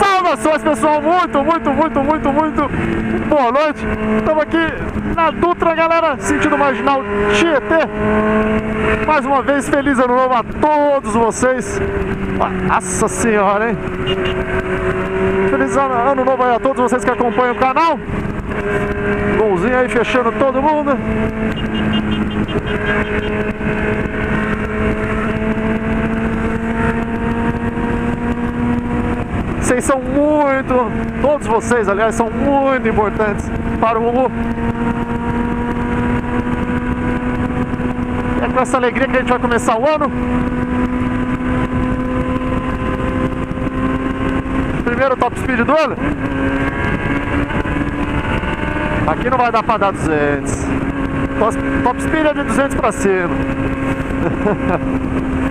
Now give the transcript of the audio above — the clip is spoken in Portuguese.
Saudações pessoal, muito, muito, muito, muito, muito boa noite. Estamos aqui na Dutra, galera, sentido marginal Tietê. Mais uma vez, feliz ano novo a todos vocês. Nossa senhora, hein? Feliz ano, novo aí a todos vocês que acompanham o canal. Golzinho aí fechando todo mundo. Vocês são muito, todos vocês, aliás, são muito importantes para o Lulu. É com essa alegria que a gente vai começar o ano. Primeiro top speed do ano. Aqui não vai dar para dar 200. Top speed é de 200 para cima.